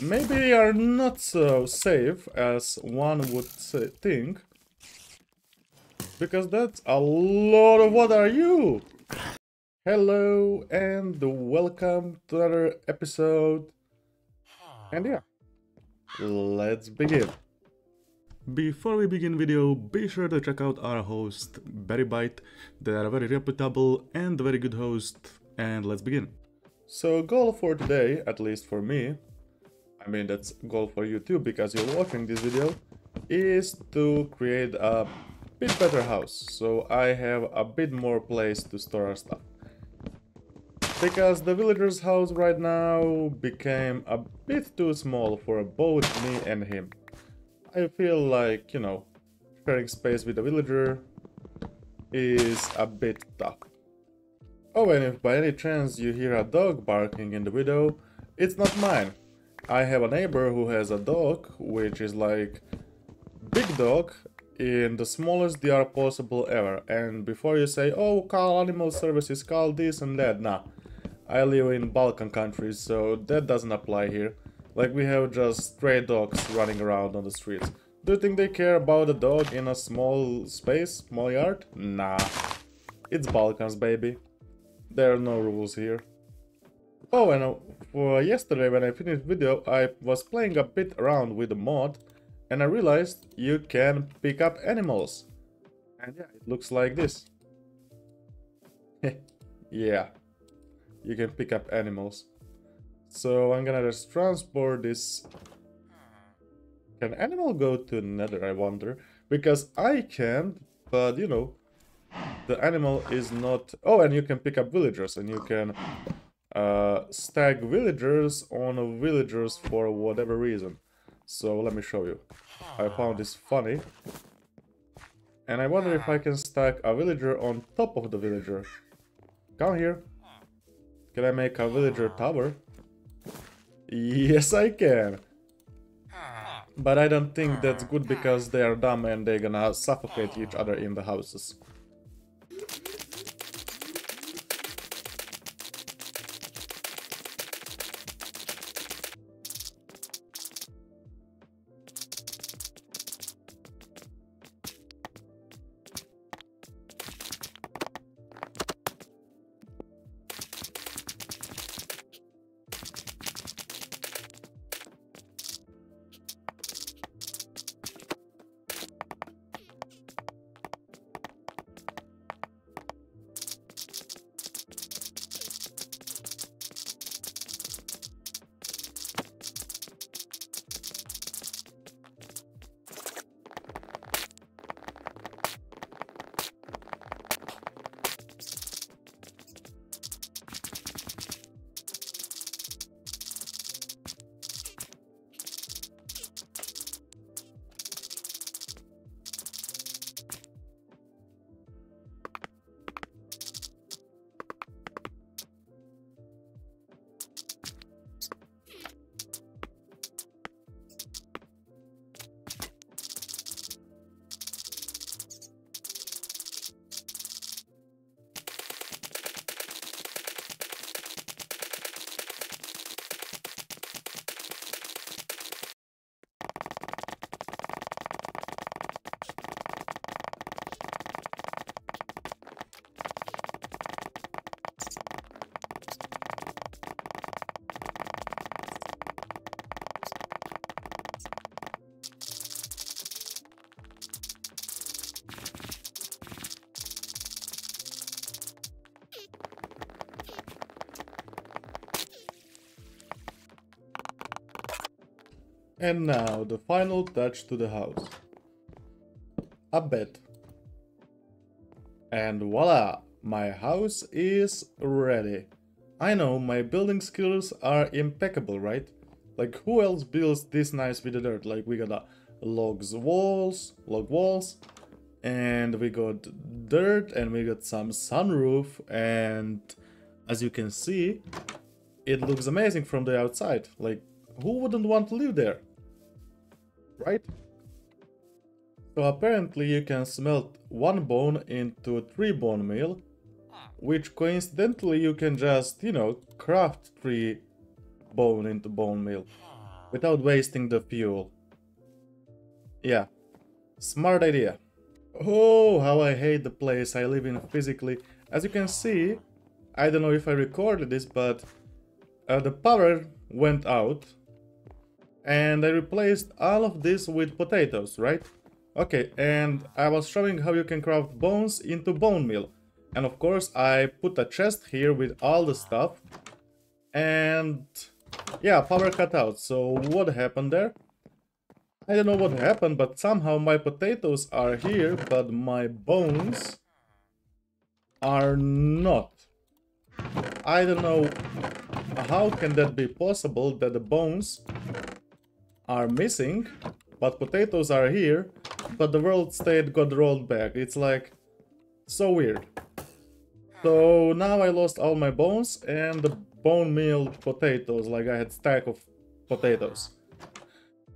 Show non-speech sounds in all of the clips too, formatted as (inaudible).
maybe are not so safe as one would think. Because that's a lot of what are you? Hello and welcome to another episode. And yeah, let's begin. Before we begin video, be sure to check out our host, Berrybyte. They are a very reputable and very good host. And let's begin. So goal for today, at least for me, I mean that's goal for you too because you're watching this video, is to create a bit better house. So I have a bit more place to store our stuff. Because the villager's house right now became a bit too small for both me and him. I feel like, you know, sharing space with a villager is a bit tough. Oh, and if by any chance you hear a dog barking in the video, it's not mine. I have a neighbor who has a dog, which is like big dog in the smallest DR possible ever. And before you say, oh, call animal services, call this and that, nah. I live in Balkan countries, so that doesn't apply here. Like we have just stray dogs running around on the streets. Do you think they care about a dog in a small space, small yard? Nah. It's Balkans, baby. There are no rules here. Oh, and for yesterday when I finished video, I was playing a bit around with the mod, and I realized you can pick up animals. And yeah, it looks like this. (laughs) yeah, you can pick up animals. So I'm gonna just transport this. Can animal go to nether, I wonder? Because I can, but you know, the animal is not... Oh, and you can pick up villagers and you can uh, stack villagers on villagers for whatever reason. So let me show you. I found this funny. And I wonder if I can stack a villager on top of the villager. Come here. Can I make a villager tower? Yes, I can. But I don't think that's good because they are dumb and they're gonna suffocate each other in the houses. And now the final touch to the house. A bed. And voila! My house is ready. I know my building skills are impeccable, right? Like who else builds this nice with the dirt? Like we got a logs walls, log walls, and we got dirt and we got some sunroof and as you can see, it looks amazing from the outside. Like who wouldn't want to live there? Right? So apparently you can smelt one bone into three bone meal, which coincidentally you can just, you know, craft three bone into bone meal. without wasting the fuel. Yeah, smart idea. Oh, how I hate the place I live in physically. As you can see, I don't know if I recorded this, but uh, the power went out and I replaced all of this with potatoes, right? Okay, and I was showing how you can craft bones into bone meal. And of course, I put a chest here with all the stuff. And yeah, power cut out. So what happened there? I don't know what happened, but somehow my potatoes are here, but my bones are not. I don't know how can that be possible that the bones are missing, but potatoes are here, but the world state got rolled back. It's like so weird. So now I lost all my bones and the bone meal potatoes, like I had stack of potatoes.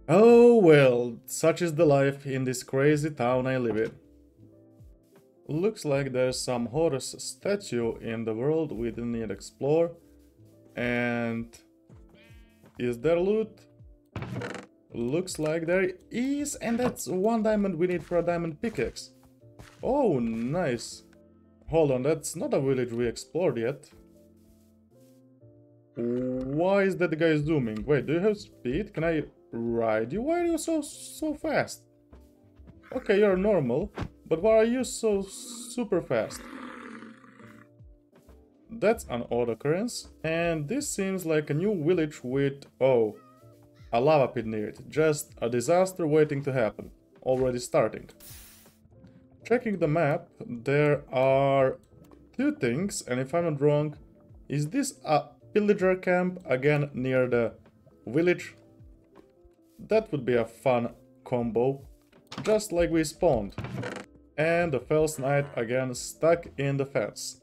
Oh well, such is the life in this crazy town I live in. Looks like there's some Horus statue in the world we didn't yet explore. And... Is there loot? Looks like there is, and that's one diamond we need for a diamond pickaxe. Oh, nice. Hold on, that's not a village we explored yet. Why is that guy zooming? Wait, do you have speed? Can I ride you? Why are you so so fast? Okay, you're normal. But why are you so super fast? That's an odd occurrence. And this seems like a new village with... Oh, a lava pit near it. Just a disaster waiting to happen. Already starting. Checking the map, there are two things, and if I'm not wrong, is this a pillager camp again near the village? That would be a fun combo, just like we spawned and the Fell's Knight again stuck in the fence.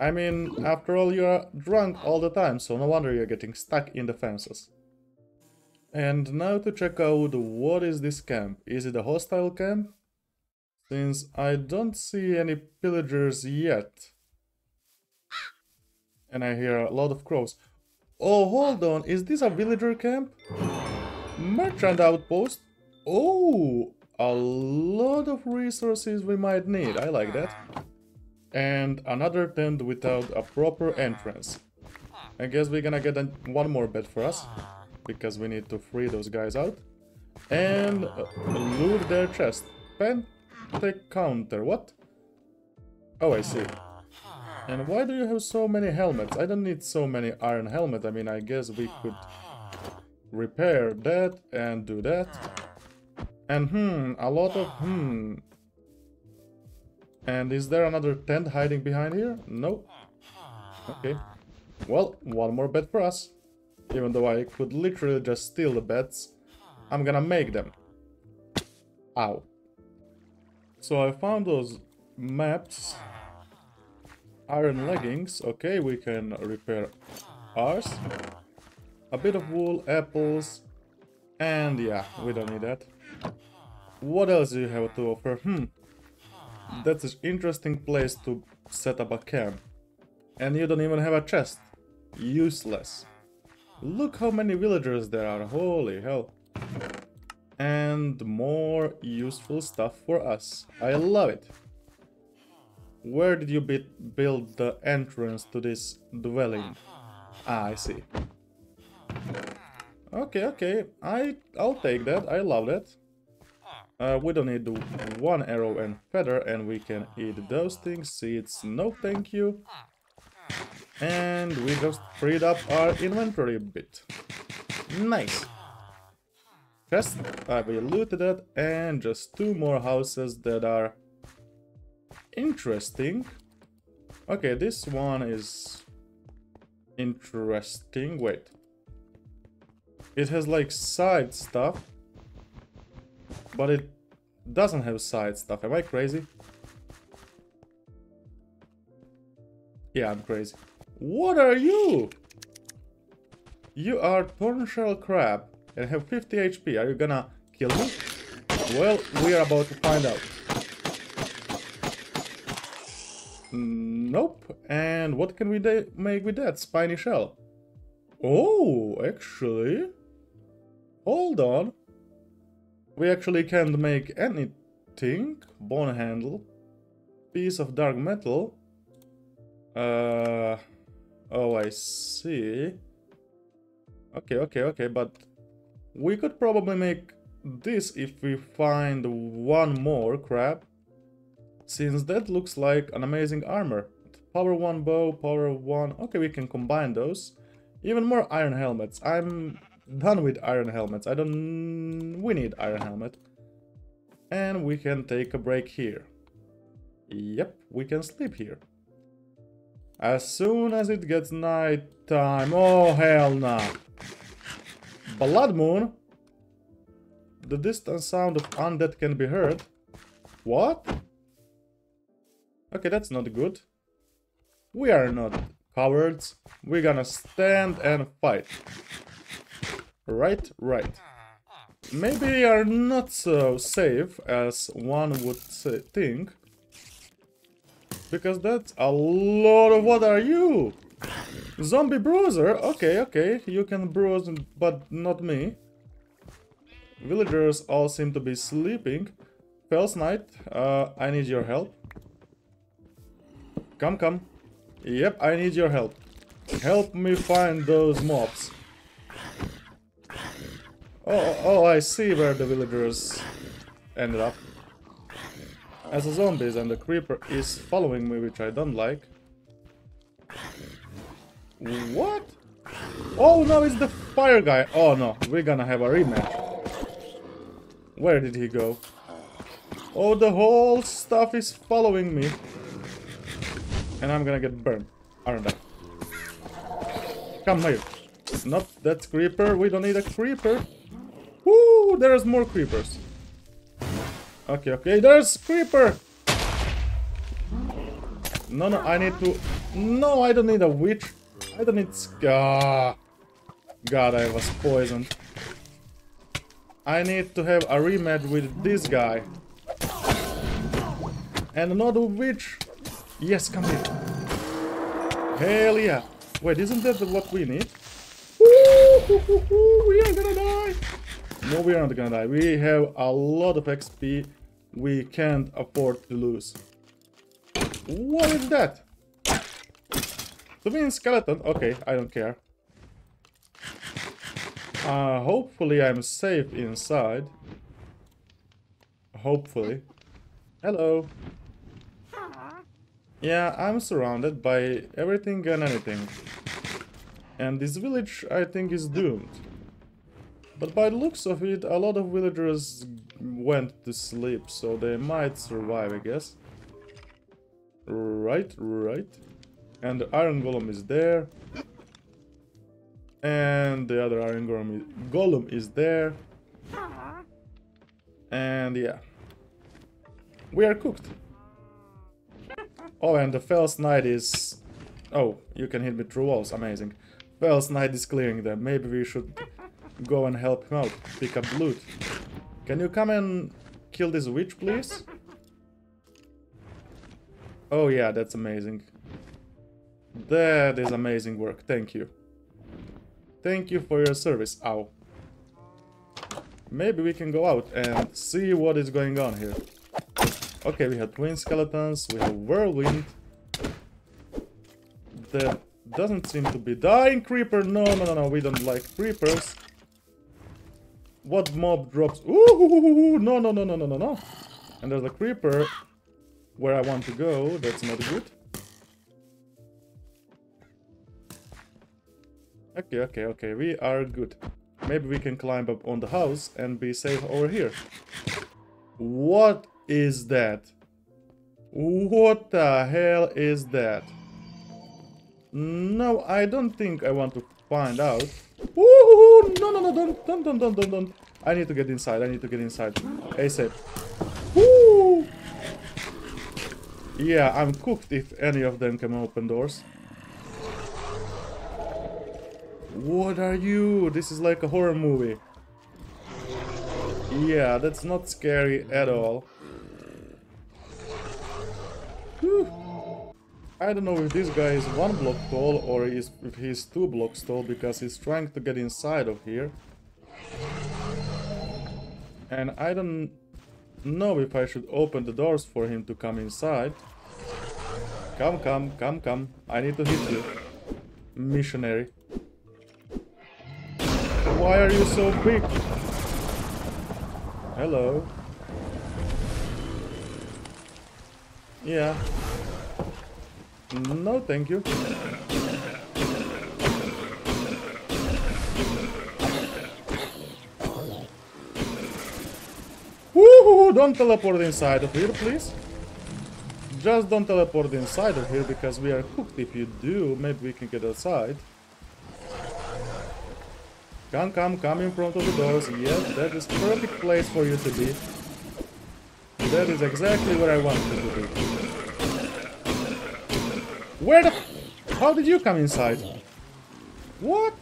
I mean, after all, you're drunk all the time, so no wonder you're getting stuck in the fences. And now to check out what is this camp. Is it a hostile camp? Since I don't see any pillagers yet. And I hear a lot of crows. Oh, hold on, is this a villager camp? Merchant outpost? Oh, a lot of resources we might need, I like that. And another tent without a proper entrance. I guess we're gonna get one more bed for us, because we need to free those guys out. And loot their chest. Pen take counter, what? Oh, I see. And why do you have so many helmets? I don't need so many iron helmets, I mean, I guess we could repair that and do that. And hmm, a lot of hmm. And is there another tent hiding behind here? No. Okay. Well, one more bed for us. Even though I could literally just steal the beds, I'm gonna make them. Ow. So I found those maps. Iron leggings. Okay, we can repair ours. A bit of wool, apples. And yeah, we don't need that. What else do you have to offer? Hmm. That's an interesting place to set up a camp. And you don't even have a chest. Useless. Look how many villagers there are, holy hell. And more useful stuff for us. I love it. Where did you build the entrance to this dwelling? Ah, I see. Okay, okay. I I'll take that. I love that. Uh, we don't need one arrow and feather and we can eat those things. Seeds, no thank you. And we just freed up our inventory a bit. Nice. Chest, uh, we looted that and just two more houses that are interesting. Okay, this one is interesting. Wait. It has like side stuff but it doesn't have side stuff. Am I crazy? Yeah, I'm crazy. What are you? You are Thornshell Crab and have 50 HP. Are you gonna kill me? Well, we are about to find out. Nope. And what can we make with that spiny shell? Oh, actually... Hold on. We actually can't make anything. Bone handle. Piece of dark metal. Uh, oh, I see. Okay, okay, okay, but we could probably make this if we find one more crab. Since that looks like an amazing armor. Power 1 bow, power 1... Okay, we can combine those. Even more iron helmets. I'm done with iron helmets. I don't... We need iron helmet. And we can take a break here. Yep, we can sleep here. As soon as it gets night time... Oh, hell no! Blood Moon? The distant sound of undead can be heard. What? Okay, that's not good. We are not cowards. We're gonna stand and fight. Right, right. Maybe we are not so safe as one would think. Because that's a lot of... What are you? Zombie bruiser? Okay, okay. You can bruise, but not me. Villagers all seem to be sleeping. Fells Knight, uh, I need your help. Come, come. Yep, I need your help. Help me find those mobs. Oh, oh, I see where the villagers ended up. As a zombies and the creeper is following me, which I don't like. What? Oh no, it's the fire guy. Oh no, we're gonna have a rematch. Where did he go? Oh, the whole stuff is following me. And I'm gonna get burned, aren't I? Come here. Not that creeper, we don't need a creeper. Woo, there's more creepers. Okay, okay, there's creeper! No, no, I need to... No, I don't need a witch. I don't need... Ah. God, I was poisoned. I need to have a rematch with this guy. And another witch. Yes, come here. Hell yeah. Wait, isn't that what we need? we are gonna die. No, we are not gonna die. We have a lot of XP. We can't afford to lose. What is that? The mean skeleton? Okay, I don't care. Uh, hopefully I'm safe inside. Hopefully. Hello. Yeah, I'm surrounded by everything and anything. And this village, I think, is doomed. But by the looks of it, a lot of villagers went to sleep, so they might survive, I guess. Right, right. And the iron golem is there. And the other iron golem is, golem is there. And yeah. We are cooked. Oh, and the Fells Knight is... Oh, you can hit me through walls. Amazing. Fells Knight is clearing them. Maybe we should go and help him out. Pick up loot. Can you come and kill this witch, please? Oh yeah, that's amazing. That is amazing work. Thank you. Thank you for your service. Ow. Maybe we can go out and see what is going on here. Okay, we have twin skeletons, we have whirlwind. That doesn't seem to be dying creeper. No, no, no, no, we don't like creepers. What mob drops? Ooh, no, no, no, no, no, no, no. And there's a creeper where I want to go. That's not good. Okay, okay, okay, we are good. Maybe we can climb up on the house and be safe over here. What is that? What the hell is that? No, I don't think I want to find out. No, no, no, don't, don't, don't, don't, don't, don't. I need to get inside, I need to get inside. ASAP. Woo! Yeah, I'm cooked if any of them can open doors. What are you? This is like a horror movie. Yeah, that's not scary at all. I don't know if this guy is one block tall or if he's two blocks tall because he's trying to get inside of here. And I don't know if I should open the doors for him to come inside. Come, come, come, come. I need to hit you. Missionary. Why are you so big? Hello. Yeah. No, thank you. Woohoo! Don't teleport inside of here, please. Just don't teleport inside of here because we are cooked. If you do, maybe we can get outside. Come, come, come in front of the doors. Yes, that is perfect place for you to be. That is exactly where I want to be. Where the... How did you come inside? What?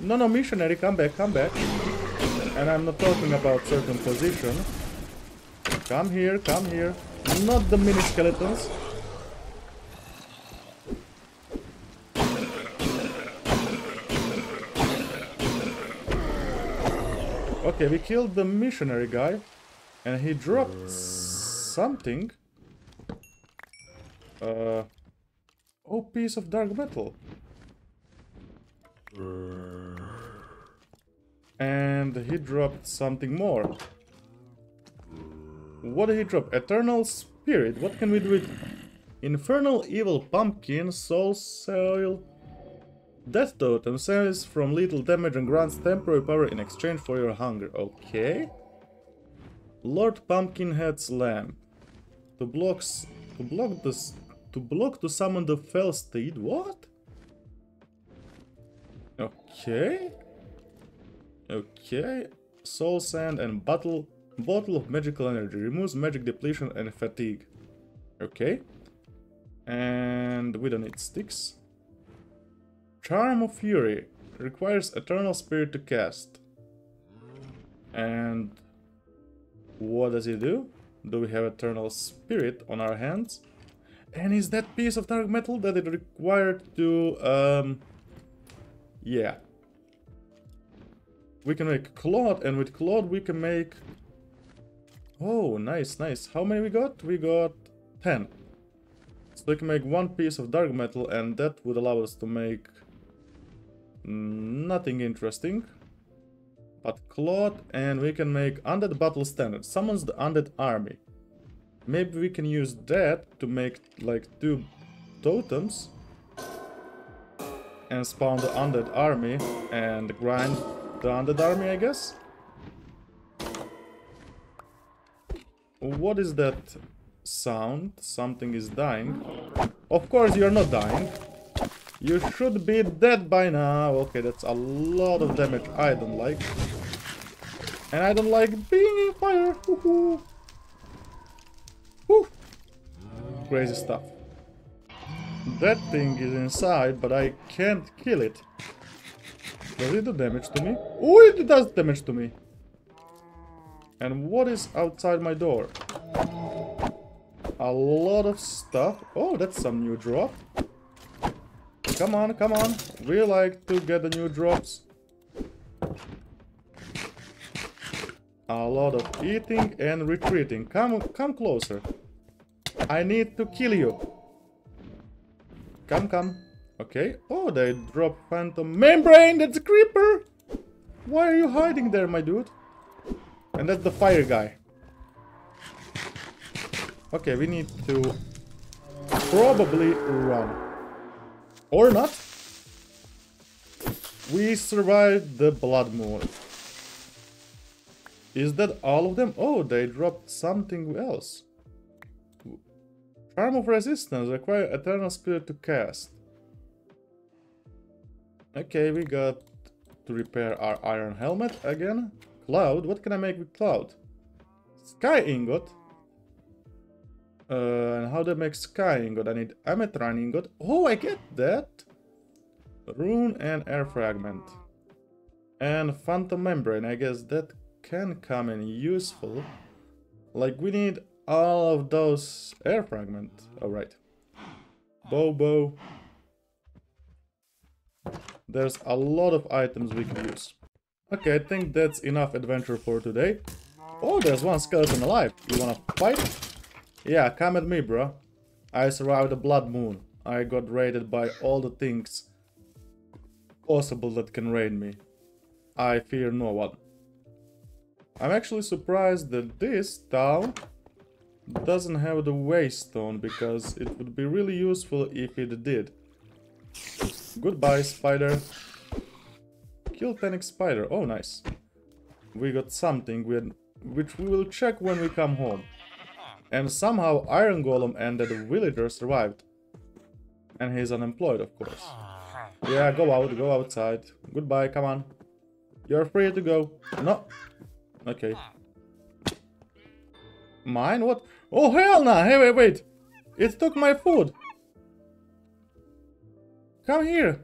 No, no, missionary, come back, come back. And I'm not talking about certain position. Come here, come here. Not the mini skeletons. Okay, we killed the missionary guy. And he dropped something. Uh, oh, piece of dark metal. And he dropped something more. What did he drop? Eternal Spirit. What can we do with Infernal Evil Pumpkin, Soul Soil, Death Totem saves from little damage and grants temporary power in exchange for your hunger. Okay. Lord Pumpkinhead's Lamp. To blocks to block this to block to summon the fell state? What? Okay. Okay. Soul Sand and Bottle, bottle of Magical Energy. Removes magic depletion and fatigue. Okay. And we don't need sticks. Charm of Fury. Requires Eternal Spirit to cast. And what does it do? Do we have Eternal Spirit on our hands? And is that piece of dark metal that it required to... Um, yeah. We can make cloth, and with cloth we can make... Oh, nice, nice. How many we got? We got 10. So we can make one piece of dark metal, and that would allow us to make nothing interesting. But cloth, and we can make undead battle standard. Summons the undead army. Maybe we can use that to make like two totems. And spawn the undead army and grind the undead army, I guess? What is that sound? Something is dying. Of course you're not dying. You should be dead by now. Okay, that's a lot of damage I don't like. And I don't like being in fire. Crazy stuff. That thing is inside, but I can't kill it. Does it do damage to me? Oh, it does damage to me. And what is outside my door? A lot of stuff. Oh, that's some new drop. Come on, come on. We like to get the new drops. A lot of eating and retreating. Come, come closer. I need to kill you. Come, come. Okay. Oh, they drop phantom membrane. That's a creeper. Why are you hiding there, my dude? And that's the fire guy. Okay, we need to probably run. Or not. We survived the blood moon. Is that all of them? Oh, they dropped something else. Charm of Resistance. Require Eternal Spirit to cast. Okay, we got to repair our iron helmet again. Cloud. What can I make with Cloud? Sky Ingot. Uh, and how do I make Sky Ingot? I need Ametran Ingot. Oh, I get that. Rune and Air Fragment. And Phantom Membrane. I guess that can come in useful. Like, we need all of those air fragments. Oh, Alright. Bobo. There's a lot of items we can use. Okay, I think that's enough adventure for today. Oh, there's one skeleton alive. You wanna fight? Yeah, come at me, bro. I survived a blood moon. I got raided by all the things possible that can raid me. I fear no one. I'm actually surprised that this town doesn't have the waystone because it would be really useful if it did. Goodbye, spider. Kill panic spider. Oh, nice. We got something which we will check when we come home. And somehow Iron Golem and the villager survived. And he's unemployed, of course. Yeah, go out, go outside. Goodbye, come on. You're free to go. No. Okay. Mine? What? Oh, hell no! Hey, wait, wait! It took my food! Come here!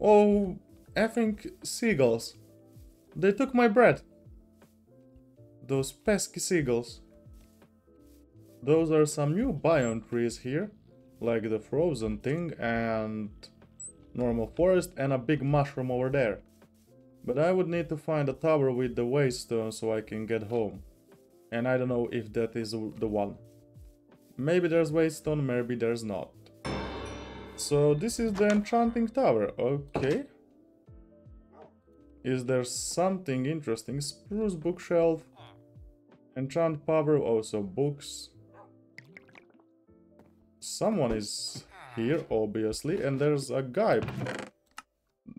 Oh, effing seagulls. They took my bread. Those pesky seagulls. Those are some new biome trees here. Like the frozen thing and normal forest and a big mushroom over there. But I would need to find a tower with the waystone so I can get home. And I don't know if that is the one. Maybe there's waystone, maybe there's not. So this is the enchanting tower, okay. Is there something interesting? Spruce bookshelf, enchant power, also books. Someone is here, obviously, and there's a guy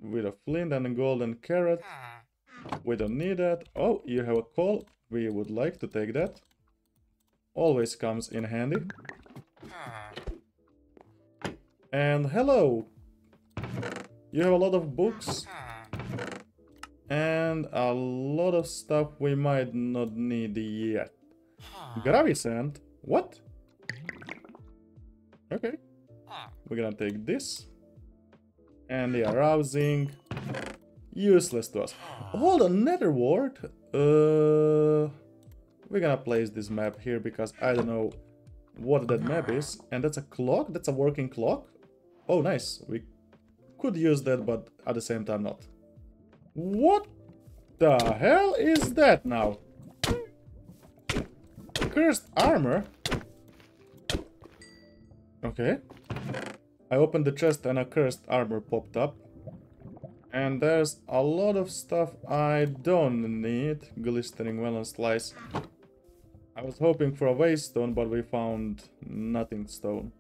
with a flint and a golden carrot. We don't need that. Oh, you have a call. We would like to take that. Always comes in handy. And hello! You have a lot of books. And a lot of stuff we might not need yet. Gravisand? What? Okay. We're gonna take this. And the arousing. Useless to us. Hold on, nether wart. Uh, we're gonna place this map here because I don't know what that map is. And that's a clock? That's a working clock? Oh, nice. We could use that, but at the same time not. What the hell is that now? Cursed armor? Okay. I opened the chest and a cursed armor popped up. And there's a lot of stuff I don't need. Glistening melon slice. I was hoping for a waystone, but we found nothing stone.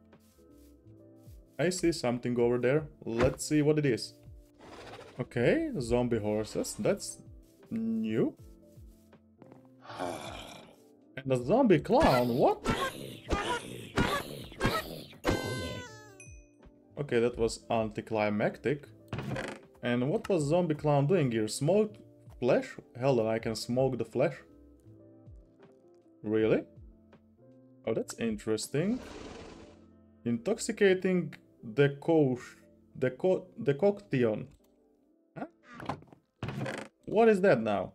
I see something over there. Let's see what it is. Okay, zombie horses. That's new. And a zombie clown. What? Okay, that was anticlimactic. And what was zombie clown doing here? Smoked flesh? Hell, I can smoke the flesh. Really? Oh, that's interesting. Intoxicating deco deco decoction. Huh? What is that now?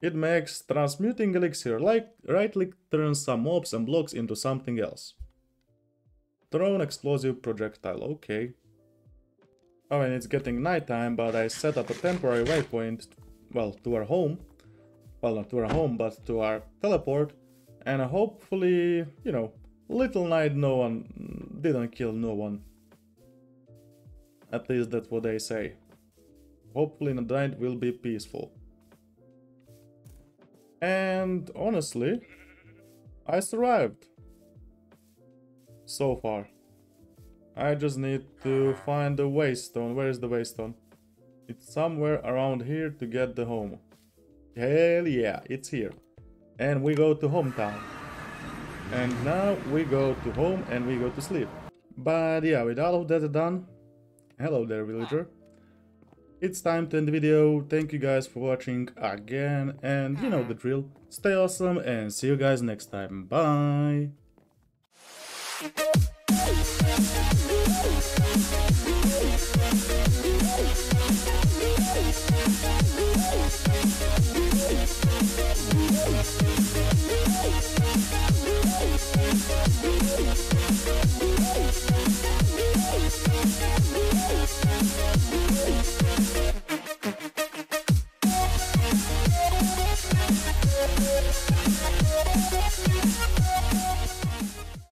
It makes transmuting elixir, like right click turns some mobs and blocks into something else. Thrown explosive projectile, okay. Oh, and it's getting nighttime, but I set up a temporary waypoint, well, to our home. Well, not to our home, but to our teleport. And hopefully, you know, little night no one didn't kill no one. At least that's what they say. Hopefully the night will be peaceful. And honestly, I survived. So far. I just need to find the waystone. Where is the waystone? It's somewhere around here to get the home. Hell yeah, it's here. And we go to hometown. And now we go to home and we go to sleep. But yeah, with all of that done, hello there villager. It's time to end the video. Thank you guys for watching again. And you know the drill. Stay awesome and see you guys next time. Bye.